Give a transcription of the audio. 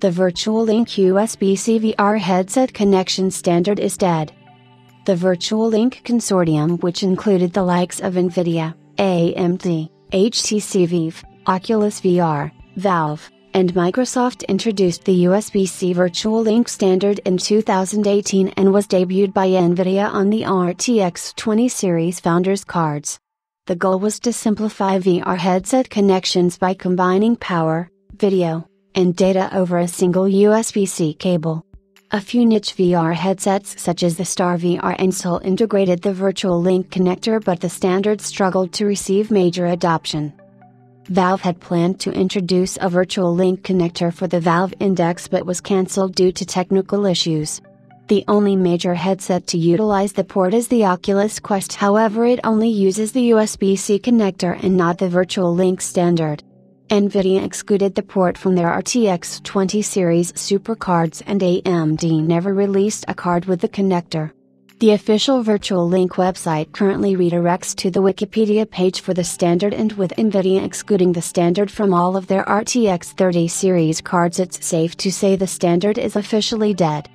The Virtual Link USB C VR headset connection standard is dead. The Virtual Link Consortium, which included the likes of NVIDIA, AMD, HTC Vive, Oculus VR, Valve, and Microsoft introduced the USB C Virtual Link standard in 2018 and was debuted by NVIDIA on the RTX 20 series founders cards. The goal was to simplify VR headset connections by combining power, video, and data over a single USB C cable. A few niche VR headsets such as the Star VR and Sol integrated the Virtual Link connector, but the standard struggled to receive major adoption. Valve had planned to introduce a Virtual Link connector for the Valve Index but was cancelled due to technical issues. The only major headset to utilize the port is the Oculus Quest, however, it only uses the USB C connector and not the Virtual Link standard. Nvidia excluded the port from their RTX 20 series supercards and AMD never released a card with the connector. The official Virtual Link website currently redirects to the Wikipedia page for the standard and with Nvidia excluding the standard from all of their RTX 30 series cards it's safe to say the standard is officially dead.